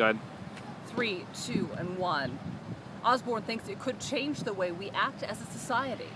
Good. Three, two, and one. Osborne thinks it could change the way we act as a society.